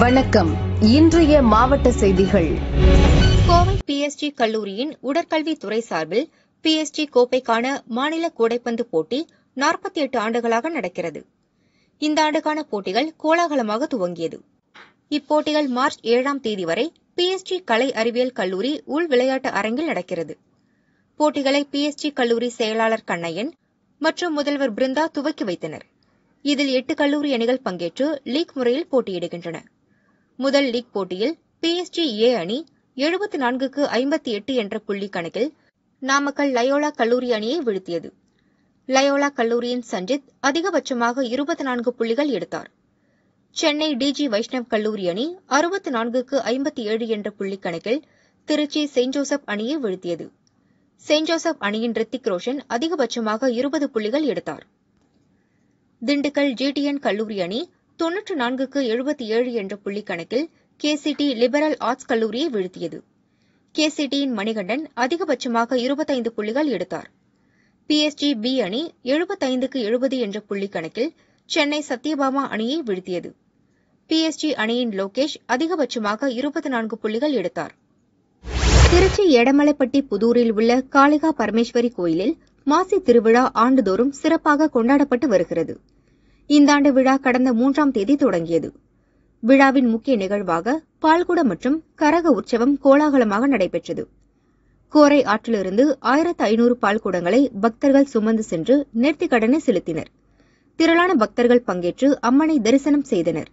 வணக்கம். இன்றைய மாவட்ட செய்திகள். கோவை பிஎஸ்டி கல்லூரியின் உடற்கல்வித்துறை சார்பில் பிஎஸ்டி கோப்பைக்கான மாநில கூடைப்பந்து போட்டி நாற்பத்தி எட்டு ஆண்டுகளாக நடக்கிறது. இந்த ஆண்டுக்கான போட்டிகள் கோலாகலமாக துவங்கியது. இப்போட்டிகள் மார்ச் ஏழாம் தேதி வரை பிஎஸ்டி கலை அறிவியல் கல்லூரி உள் விளையாட்டு அரங்கில் நடக்கிறது. போட்டிகளை பிஎஸ்டி கல்லூரி செயலாளர் கண்ணையன் மற்றும் முதல்வர் பிருந்தா துவக்கி வைத்தனர். இதில் எட்டு கல்லூரி அணிகள் பங்கேற்று லீக் முறையில் போட்டியிடுகின்றன. முதல் லீக் போட்டியில் பிஎஸ்டி ஏ அணி எழுபத்தி நான்குக்கு ஐம்பத்தி எட்டு என்ற புள்ளி கணக்கில் நாமக்கல் லயோலா கல்லூரி அணியை வீழ்த்தியது. லயோலா கல்லூரியின் சஞ்சித் அதிகபட்சமாக இருபத்தி நான்கு புள்ளிகள் எடுத்தார். சென்னை டிஜி வைஷ்ணவ் கல்லூரி அணி அறுபத்தி நான்குக்கு ஐம்பத்தி ஏழு என்ற புள்ளி கணக்கில் திருச்சி செயின்ட் ஜோசப் அணியை வீழ்த்தியது. செயின்ட் ஜோசப் அணியின் ரித்திக் ரோஷன் அதிகபட்சமாக இருபது புள்ளிகள் எடுத்தார். திண்டுக்கல் ஜிடிஎன் கல்லூரி அணி தொன்னூற்று நான்குக்கு எழுபத்தி ஏழு என்ற புள்ளி கணக்கில் கேசிடி லிபரல் ஆர்ட்ஸ் கல்லூரியை வீழ்த்தியது. கேசிடியின் மணிகண்டன் அதிகபட்சமாக இருபத்தைந்து புள்ளிகள் எடுத்தார். பிஎஸ்ஜி பி அணி எழுபத்தைந்துக்கு எழுபது என்ற புள்ளி கணக்கில் சென்னை சத்யபாமா அணியை வீழ்த்தியது. பிஎஸ்ஜி அணியின் லோகேஷ் அதிகபட்சமாக இருபத்தி நான்கு புள்ளிகள் எடுத்தார். திருச்சி எடமலைப்பட்டி புதூரில் உள்ள காளிகா பரமேஸ்வரி கோயிலில் மாசி திருவிழா ஆண்டுதோறும் சிறப்பாக கொண்டாடப்பட்டு வருகிறது. இந்த ஆண்டு விழா கடந்த மூன்றாம் தேதி தொடங்கியது. விழாவின் முக்கிய நிகழ்வாக பால்குடம் மற்றும் கரக உற்சவம் கோலாகலமாக நடைபெற்றது. கோரை ஆற்றிலிருந்து ஆயிரத்து ஐநூறு பால்குடங்களை பக்தர்கள் சுமந்து சென்று நேர்த்திக்கடனை செலுத்தினர். திரளான பக்தர்கள் பங்கேற்று அம்மனை தரிசனம் செய்தனர்.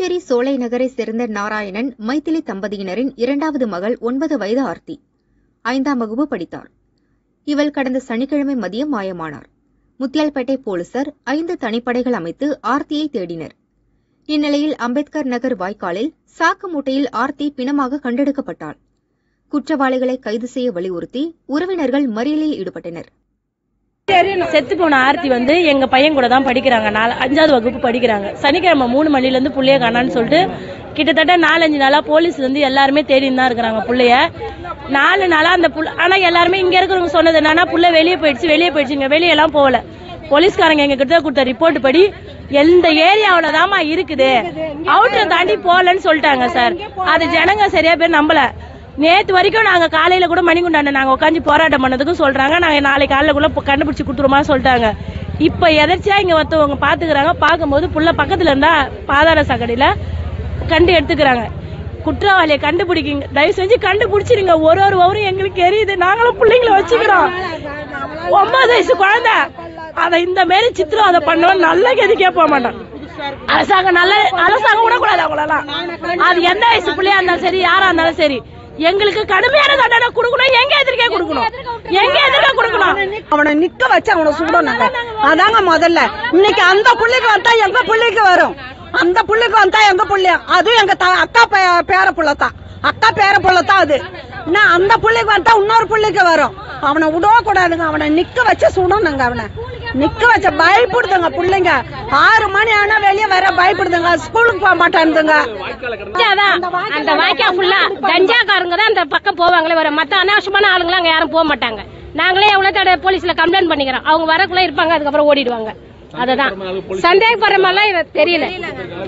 புதுச்சேரி சோலை நகரை சேர்ந்த நாராயணன் மைத்திலி தம்பதியினரின் இரண்டாவது மகள் ஒன்பது வயது ஆர்த்தி. ஐந்தாம் வகுப்பு படித்தார். இவள் கடந்த சனிக்கிழமை மதியம் மாயமானார். முத்தியால்பேட்டை போலீசார் ஐந்து தனிப்படைகள் அமைத்து ஆர்த்தியை தேடினர். இந்நிலையில் அம்பேத்கர் நகர் வாய்க்காலில் சாக்கு மூட்டையில் ஆர்த்தி பிணமாக கண்டெடுக்கப்பட்டாள். குற்றவாளிகளை கைது செய்ய வலியுறுத்தி உறவினர்கள் மறியலில் ஈடுபட்டனர். செத்து போன ஆர்த்தி வந்து எங்க பையன் கூட தான் படிக்கிறாங்க. நாலு அஞ்சாவது வகுப்பு படிக்கிறாங்க. சனிக்கிழமை மூணு மணில இருந்து புள்ளைய காணான்னு சொல்லிட்டு கிட்டத்தட்ட நாலஞ்சு நாளா போலீஸ் வந்து எல்லாருமே தேடின்னு தான் இருக்கிறாங்க புள்ளைய. நாலு நாளா அந்த புள்ள ஆனா எல்லாருமே இங்க இருக்கிறவங்க சொன்னது என்னன்னா புள்ள வெளியே போயிடுச்சு வெளியே போயிடுச்சுங்க. வெளியே எல்லாம் போகல. போலீஸ்காரங்க எங்க கிட்ட கொடுத்த ரிப்போர்ட் படி எந்த ஏரியாவில தாமா இருக்குது. அவுட்டர் தாண்டி போகலன்னு சொல்லிட்டாங்க சார். அது ஜனங்க சரியா பேர் நம்பல. நேத்து வரைக்கும் நாங்க காலையில கூட மணிகுண்டாண்ட நாங்க உட்காந்து போராட்டம் பண்ணதுக்கும் சொல்றாங்க. நாங்க நாளைக்கு காலையில கூட கண்டுபிடிச்சு கொடுத்துருமா சொல்லிட்டாங்க. இப்ப எதர்ச்சியா இங்க ஒருத்தவங்க பாத்துக்கிறாங்க பார்க்கும்போது புள்ள பக்கத்துல இருந்தா பாதாள சாக்கடையில கண்டு எடுத்துக்கிறாங்க. குற்றவாளியை கண்டுபிடிக்கிங்க. தயவு செஞ்சு கண்டுபிடிச்சிருங்க. ஒரு ஒரு வரும் எங்களுக்கு எரியுது. நாங்களும் பிள்ளைங்களை வச்சுக்கிறோம். ஒன்பது வயசு குழந்தை. அத இந்த மாரி சித்திரம் அதை பண்ணோம் நல்ல கதிக்கே கேட்ப மாட்டான் அரசாங்கம் நல்ல அரசாங்கம் விடக்கூடாது அவங்களெல்லாம். அது எந்த வயசு பிள்ளையா இருந்தாலும் சரி யாரா இருந்தாலும் சரி. எங்களுக்கு கடுமையான தண்டனை கொடுக்கணும் எங்க எதிர்க்கே கொடுக்கணும்? எங்க எதிர்க்க கொடுக்கணும்? அவனை நிக்க வச்சு அவனை சுடணுங்க அதாங்க முதல்ல. இன்னைக்கு அந்த புள்ளைக்கு வந்தா எங்க புள்ளைக்கு வரும். அந்த புள்ளைக்கு வந்தா எங்க புள்ளைய அதுவும் எங்க த- அக்கா பே- பேர புள்ளத்தான் அக்கா பேர புள்ளத்தான் அது. இன்னும் அந்த புள்ளைக்கு வந்தா இன்னொரு புள்ளைக்கு வரும். அவனை விடவே கூடாதுங்க அவனை நிக்க வச்சு சுடணுங்க அவனை. நிக்க வச்ச பயப்படுதுங்க பிள்ளைங்க. ஆறு மணி ஆனா வெளியே வர பயப்படுதுங்க. ஸ்கூலுக்கு போக மாட்டானுங்க அந்த வாய்க்கா ஃபுல்லா கஞ்சாக்காரங்க தான் அந்த பக்கம் போவாங்களே வர மத்த அனாவசியமான ஆளுங்க அங்க யாரும் போக மாட்டாங்க. நாங்களே எவ்வளவு தடவை போலீஸ்ல கம்ப்ளைண்ட் பண்ணிக்கிறோம். அவங்க வரக்குள்ள இருப்பாங்க அதுக்கப்புறம் ஓடிடுவாங்க. அததான். சந்தேகப்படுற மாதிரிலாம் இது தெரியல.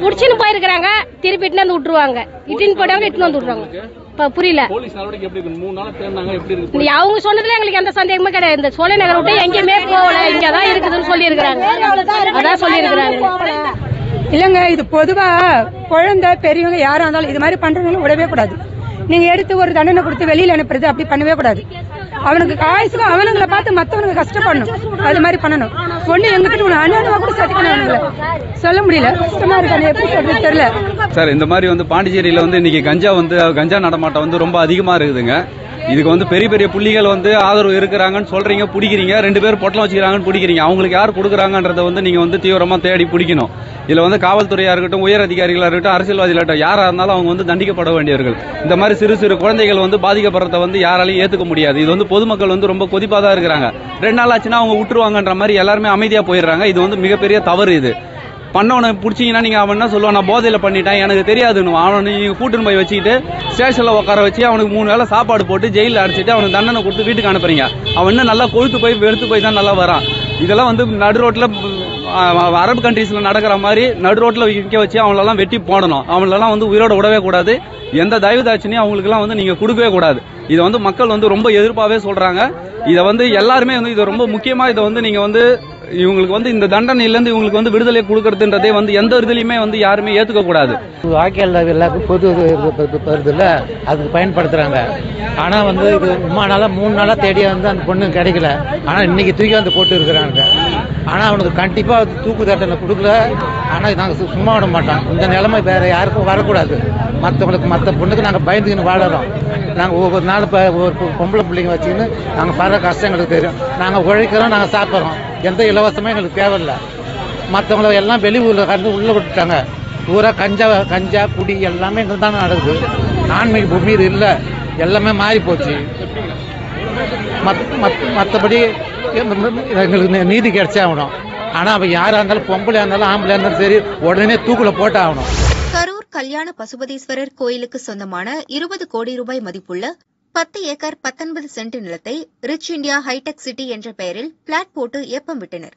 புடிச்சுன்னு போயிருக்கிறாங்க திருப்பி இட்டுன்னு வந்து விட்டுருவாங்க. இட்டுன்னு போயிட்டாங்க இட்டுன்னு வந்து விட்டுருவாங்க. இப்ப புரியல. அவங்க சொன்னதுல எங்களுக்கு எந்த சந்தேகமே கிடையாது. இந்த சோலை நகர் விட்டு எங்கேயுமே போகல. இங்கதான் இருக்குதுன்னு சொல்லி இருக்கிறாங்க அதான் சொல்லி இருக்கிறாங்க இல்லங்க இது பொதுவா குழந்தை பெரியவங்க யாரா இருந்தாலும் இது மாதிரி பண்றவங்களும் விடவே கூடாது. நீங்க எடுத்து ஒரு தண்டனை கொடுத்து வெளியில அனுப்புறது அப்படி பண்ணவே கூடாது. அவனுக்கு காய்ச்சலும் அவனுங்களை பார்த்து மத்தவனுக்கு கஷ்டப்படணும். அது மாதிரி பண்ணணும். ஒண்ணு எங்கிட்ட ஒண்ணு அண்ணாவா கூட சேர்த்துக்கணும் சொல்ல முடியல. கஷ்டமா இருக்கு. எப்படி சொல்றது? தெரியல. சார் இந்த மாதிரி வந்து பாண்டிச்சேரியில வந்து இன்னைக்கு கஞ்சா வந்து கஞ்சா நடமாட்டம் வந்து ரொம்ப அதிகமா இருக்குதுங்க. இதுக்கு வந்து பெரிய பெரிய புள்ளிகள் வந்து ஆதரவு இருக்கிறாங்கன்னு சொல்றீங்க பிடிக்கிறீங்க. ரெண்டு பேர் பொட்டலம் வச்சுக்கிறாங்கன்னு பிடிக்கிறீங்க. அவங்களுக்கு யார் கொடுக்குறாங்கன்றத வந்து நீங்க வந்து தீவிரமா தேடி பிடிக்கணும். இதுல வந்து காவல்துறையா இருக்கட்டும் உயர் அதிகாரிகளா இருக்கட்டும் அரசியல்வாதிகளா இருக்கட்டும் யாரா இருந்தாலும் அவங்க வந்து தண்டிக்கப்பட வேண்டியவர்கள். இந்த மாதிரி சிறு சிறு குழந்தைகள் வந்து பாதிக்கப்படுறத வந்து யாராலையும் ஏத்துக்க முடியாது. இது வந்து பொதுமக்கள் வந்து ரொம்ப கொதிப்பா தான் இருக்கிறாங்க. ரெண்டு நாள் ஆச்சுன்னா அவங்க விட்டுருவாங்கன்ற மாதிரி எல்லாருமே அமைதியா போயிடுறாங்க. இது வந்து மிகப்பெரிய தவறு இது. பண்ணவனை பிடிச்சிங்கன்னா நீங்கள் அவன் என்ன சொல்லுவான்? நான் போதையில் பண்ணிட்டேன். எனக்கு தெரியாதுன்னு அவனை நீங்கள் கூட்டின்னு போய் வச்சுக்கிட்டு ஸ்டேஷனில் உட்கார வச்சு அவனுக்கு மூணு வேளை சாப்பாடு போட்டு ஜெயிலில் அடிச்சிட்டு அவனுக்கு தண்டனை கொடுத்து வீட்டுக்கு அனுப்புறீங்க. அவன் இன்னும் நல்லா கொழுத்து போய் வெறுத்து போய் தான் நல்லா வரான். இதெல்லாம் வந்து நடு ரோட்டில் அரபு கண்ட்ரீஸில் நடக்கிற மாதிரி நடு ரோட்டில் விற்க வச்சு அவங்களெல்லாம் வெட்டி போடணும். அவங்களெல்லாம் வந்து உயிரோட விடவே கூடாது. எந்த தயவு தாட்சினையும் அவங்களுக்குலாம் வந்து நீங்கள் கொடுக்கவே கூடாது. இதை வந்து மக்கள் வந்து ரொம்ப எதிர்ப்பாகவே சொல்கிறாங்க இதை வந்து எல்லாருமே வந்து இது ரொம்ப முக்கியமாக இதை வந்து நீங்கள் வந்து இவங்களுக்கு வந்து இந்த தண்டனையிலேருந்து இவங்களுக்கு வந்து விடுதலை கொடுக்கறதுன்றதே வந்து எந்த இதுலயுமே வந்து யாருமே ஏற்றுக்க கூடாது. வாக்கியல் எல்லாருக்கும் பொது வருதுல்ல அதுக்கு பயன்படுத்துறாங்க. ஆனால் வந்து இது ரொம்ப நாளாக மூணு நாளாக தேடி வந்து அந்த பொண்ணு கிடைக்கல. ஆனால் இன்னைக்கு தூக்கி வந்து போட்டு இருக்கிறாங்க. ஆனால் அவனுக்கு கண்டிப்பாக தூக்கு தண்டனை கொடுக்கல. ஆனால் நாங்கள் சு- சும்மா விட மாட்டோம். இந்த நிலைமை வேற யாருக்கும் வரக்கூடாது. மற்றவங்களுக்கு மற்ற பொண்ணுக்கு நாங்கள் பயந்துக்கின்னு வாழறோம். நாங்கள் ஒவ்வொரு நாள் இப்போ ஒரு பொம்பளை பிள்ளைங்க வச்சுக்கின்னு நாங்கள் படுற கஷ்டங்களுக்கு தெரியும் நாங்கள் உழைக்கிறோம் நாங்கள் சாப்பிட்றோம். எந்த இலவசமும் எங்களுக்கு தேவையில்லை. மற்றவங்கள எல்லாம் வெளி ஊரில் கண்டு உள்ள விட்டுட்டாங்க. பூரா கஞ்சா கஞ்சா குடி எல்லாமே எங்களுக்கு தான் நடக்குது. ஆன்மீக பூமி இல்லை. எல்லாமே மாறி போச்சு. மற்றபடி எங்களுக்கு நீதி கிடைச்சே ஆகணும். ஆனால் அவன் யாராக இருந்தாலும் பொம்பளையா இருந்தாலும் ஆம்பளையா இருந்தாலும் சரி உடனே தூக்குல போட்டு ஆகணும். கரூர் கல்யாண பசுபதீஸ்வரர் கோயிலுக்கு சொந்தமான இருபது கோடி ரூபாய் மதிப்புள்ள பத்து ஏக்கர் பத்தொன்பது சென்ட் நிலத்தை ரிச் இந்தியா ஹைடெக் சிட்டி என்ற பெயரில் பிளாட் போட்டு ஏப்பம் விட்டனர்.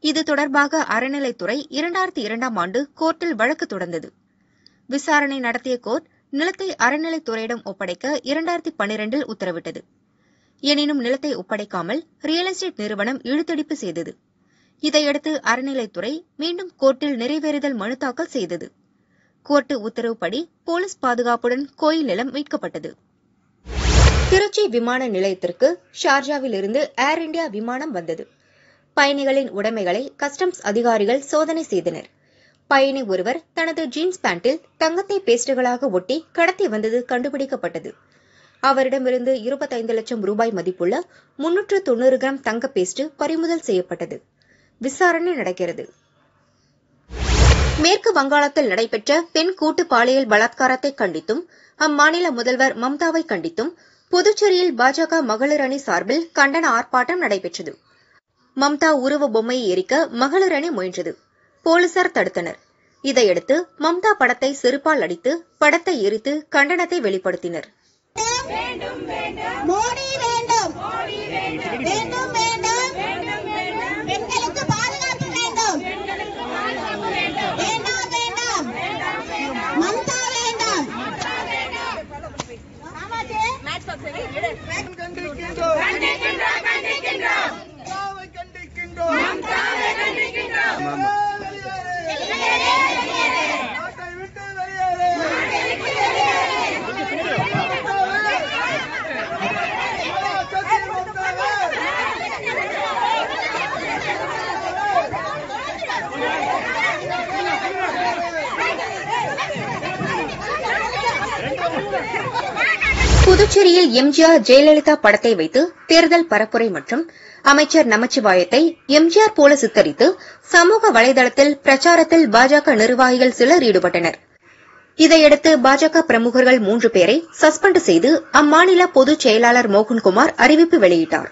இது தொடர்பாக அறநிலைத்துறை இரண்டாயிரத்தி இரண்டாம் ஆண்டு கோர்ட்டில் வழக்கு தொடர்ந்தது. விசாரணை நடத்திய கோர்ட் நிலத்தை அறநிலைத்துறையிடம் ஒப்படைக்க இரண்டாயிரத்தி பன்னிரண்டில் உத்தரவிட்டது. எனினும் நிலத்தை ஒப்படைக்காமல் ரியல் எஸ்டேட் நிறுவனம் இழுத்தடிப்பு செய்தது. இதையடுத்து அறநிலைத்துறை மீண்டும் கோர்ட்டில் நிறைவேறுதல் மனு தாக்கல் செய்தது. கோர்ட்டு உத்தரவுப்படி போலீஸ் பாதுகாப்புடன் கோயில் நிலம் மீட்கப்பட்டது. திருச்சி விமான நிலையத்திற்கு ஷார்ஜாவிலிருந்து ஏர் இண்டியா விமானம் வந்தது. பயணிகளின் உடைமைகளை கஸ்டம்ஸ் அதிகாரிகள் சோதனை செய்தனர். பயணி ஒருவர் தனது ஜீன்ஸ் பேண்டில் தங்கத்தை பேஸ்டுகளாக ஒட்டி கடத்தி வந்தது கண்டுபிடிக்கப்பட்டது. அவரிடமிருந்து இருபத்தைந்து லட்சம் ரூபாய் மதிப்புள்ள முன்னூற்று தொன்னூறு கிராம் தங்க பேஸ்ட் பறிமுதல் செய்யப்பட்டது. விசாரணை நடக்கிறது. மேற்கு வங்காளத்தில் நடைபெற்ற பெண் கூட்டு பாலியல் பலாத்காரத்தை கண்டித்தும் அம்மாநில முதல்வர் மம்தாவை கண்டித்தும் புதுச்சேரியில் பாஜக மகளிர் அணி சார்பில் கண்டன ஆர்ப்பாட்டம் நடைபெற்றது. மம்தா உருவ பொம்மையை எரிக்க மகளிர் அணி முயன்றது. போலீசார் தடுத்தனர். இதையடுத்து மம்தா படத்தை செருப்பால் அடித்து படத்தை எரித்து கண்டனத்தை வெளிப்படுத்தினர். seguir. புதுச்சேரியில் எம்ஜிஆர் ஜெயலலிதா படத்தை வைத்து தேர்தல் பரப்புரை மற்றும் அமைச்சர் நமச்சிவாயத்தை எம்ஜிஆர் போல சித்தரித்து சமூக வலைதளத்தில் பிரச்சாரத்தில் பாஜக நிர்வாகிகள் சிலர் ஈடுபட்டனர். இதையடுத்து பாஜக பிரமுகர்கள் மூன்று பேரை சஸ்பெண்ட் செய்து அம்மாநில பொதுச் செயலாளர் மோகன்குமார் அறிவிப்பு வெளியிட்டார்.